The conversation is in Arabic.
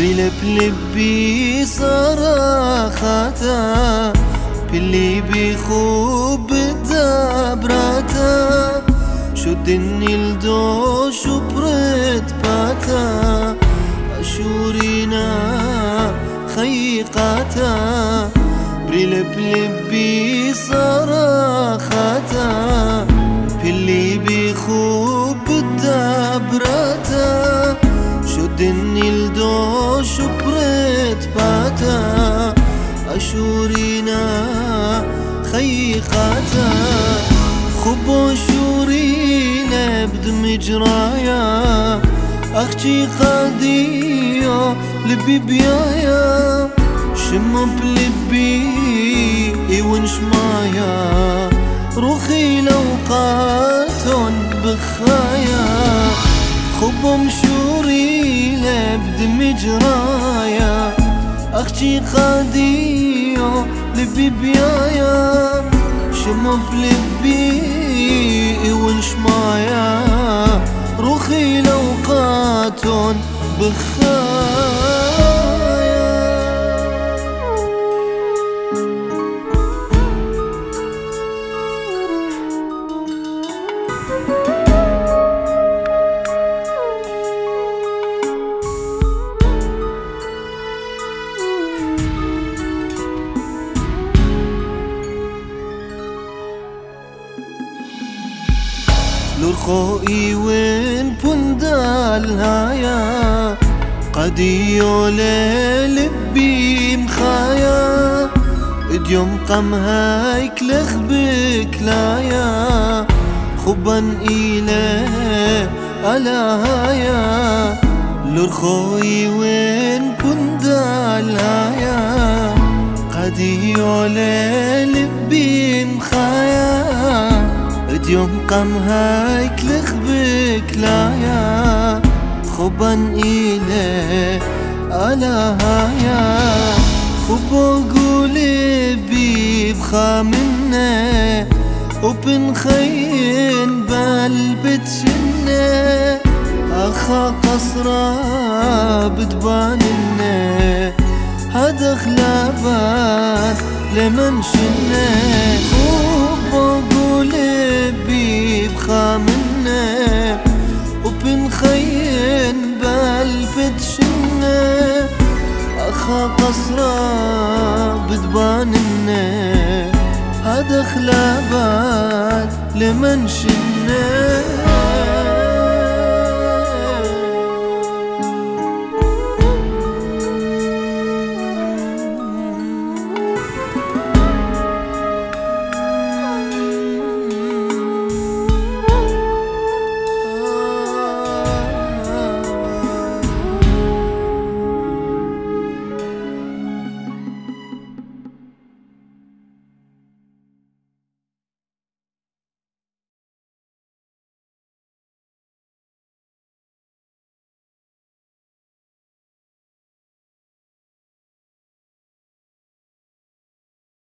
بريلب لبي صراخاتا باللي بيخوب دابراتا شدني الدو شبرت باتا أشورينا خيقاتا بريلب لبي صراخاتا شبرت باتا أشورينا خيقاتا. خبو شورينا بدم جرايا أختي قادية لبي بيايا. شم بلبي ونش مايا روخي لوقات بخايا. خبو مشوري لبدم جرايا أختي قادية لبي بيايا شمف لبي ونشمايا روخي لوقات بخايا لرخوئي وين بندال هايا؟ قديو للبي مخايا. اديوم قم هايك لخبك لايا. خبن إلى ألا هايا. لرخوي وين بندال هايا. قديو للبي مخايا. يوم قم هايك لخبك لايا خبن إلي ألا هايا. خبو قولي بي بخامنة وبن خين بالبت سنة أخا قصرة بدباننة هذا خلابات لمن شنة. بخامنة وبنخين بالبت شنة. أخا قصرة بدباننة هذا خلابات لمن شنه.